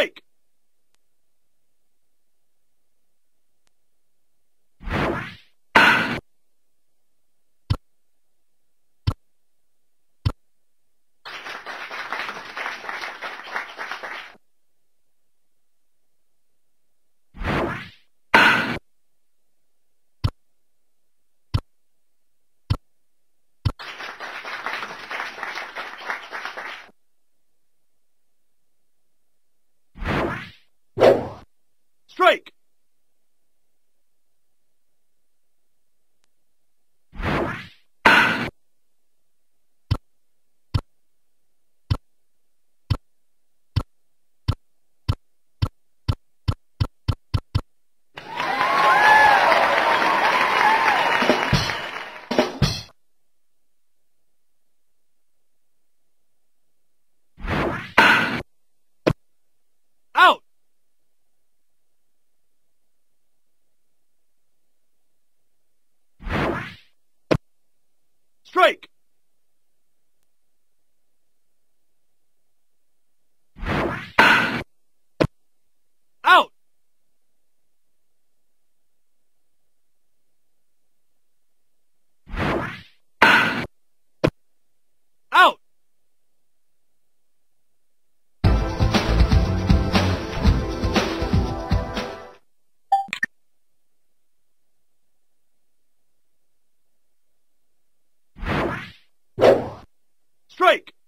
break. Strike! Strike!